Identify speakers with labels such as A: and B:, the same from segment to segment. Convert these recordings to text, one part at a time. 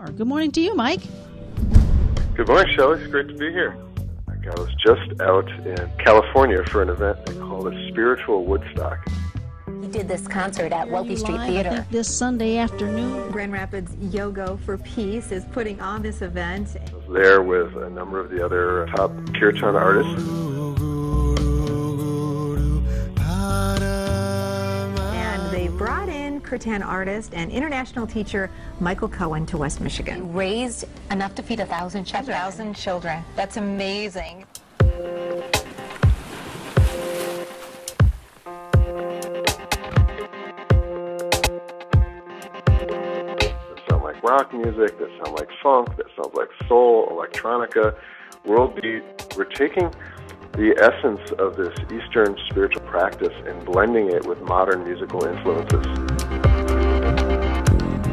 A: more. Good morning to you, Mike.
B: Good morning, Shelley. It's great to be here. I was just out in California for an event they call it Spiritual Woodstock.
C: He did this concert at Wealthy Street
A: Live, I
C: Theater.
A: think, this Sunday afternoon.
D: Grand Rapids Yoga for Peace is putting on this event.
B: I was there with a number of the other top kirtan artists.
D: Kirtan artist and international teacher Michael Cohen to West Michigan.
C: Raised enough to feed a thousand children.
E: A
C: children.
E: thousand children. That's amazing.
B: that sound like rock music, that sound like funk, that sounds like soul, electronica, world beat. We're taking the essence of this Eastern spiritual practice and blending it with modern musical influences.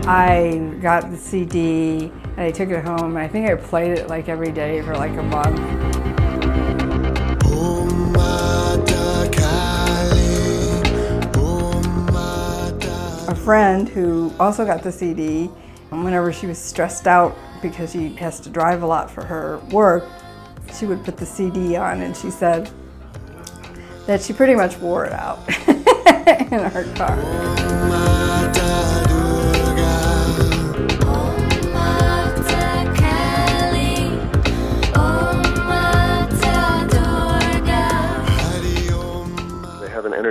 F: I got the CD and I took it home and I think I played it like every day for like a month. A friend who also got the CD, whenever she was stressed out because she has to drive a lot for her work, she would put the CD on and she said that she pretty much wore it out in her car.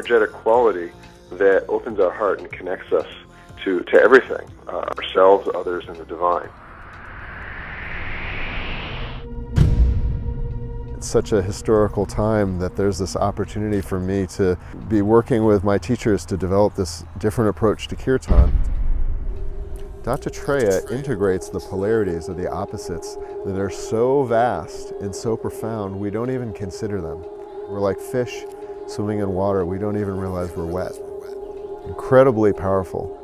B: Energetic quality that opens our heart and connects us to, to everything uh, ourselves, others, and the divine. It's such a historical time that there's this opportunity for me to be working with my teachers to develop this different approach to kirtan. Dattatreya integrates the polarities of the opposites that are so vast and so profound we don't even consider them. We're like fish swimming in water, we don't even realize we're wet. Incredibly powerful.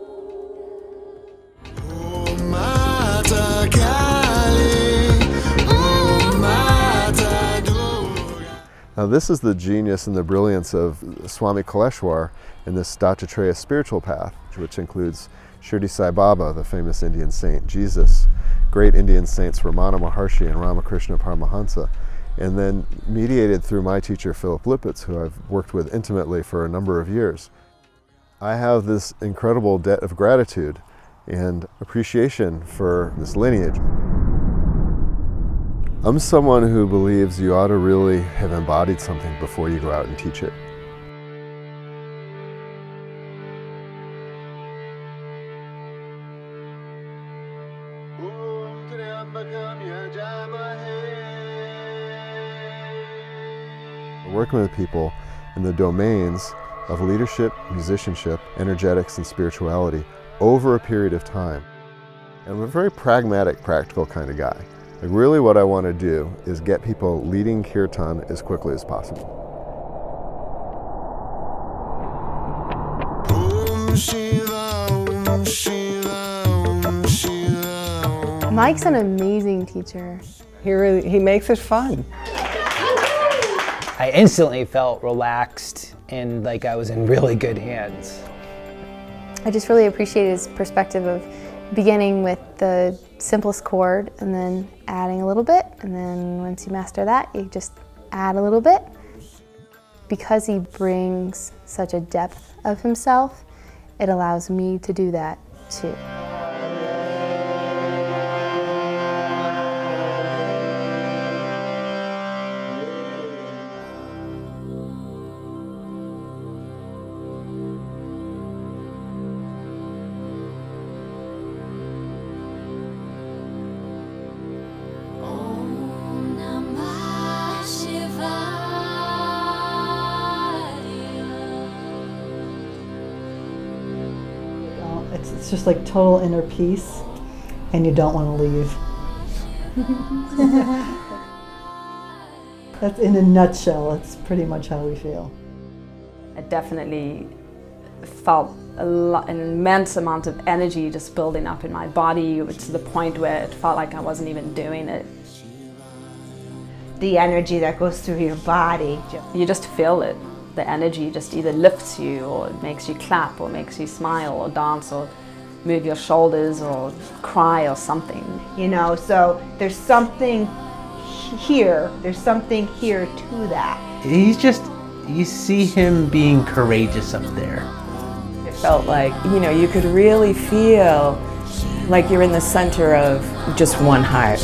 B: Now, this is the genius and the brilliance of Swami Kaleshwar in this Dattatreya spiritual path, which includes Shirdi Sai Baba, the famous Indian saint, Jesus, great Indian saints Ramana Maharshi and Ramakrishna Paramahansa, and then mediated through my teacher Philip Lipetz, who I've worked with intimately for a number of years. I have this incredible debt of gratitude and appreciation for this lineage. I'm someone who believes you ought to really have embodied something before you go out and teach it. Working with people in the domains of leadership, musicianship, energetics, and spirituality over a period of time. And I'm a very pragmatic, practical kind of guy. Like really what I want to do is get people leading kirtan as quickly as possible.
G: Mike's an amazing teacher.
H: He really, he makes it fun.
I: I instantly felt relaxed and like I was in really good hands.
G: I just really appreciate his perspective of beginning with the simplest chord and then adding a little bit, and then once you master that, you just add a little bit. Because he brings such a depth of himself, it allows me to do that too.
J: It's, it's just like total inner peace, and you don't want to leave. That's in a nutshell, that's pretty much how we feel.
F: I definitely felt a lot, an immense amount of energy just building up in my body to the point where it felt like I wasn't even doing it.
K: The energy that goes through your body.
F: You just feel it. The energy just either lifts you or it makes you clap or makes you smile or dance or
L: move your shoulders or cry or something.
K: You know, so there's something here, there's something here to that.
I: He's just, you see him being courageous up there.
M: It felt like, you know, you could really feel like you're in the center of just one heart.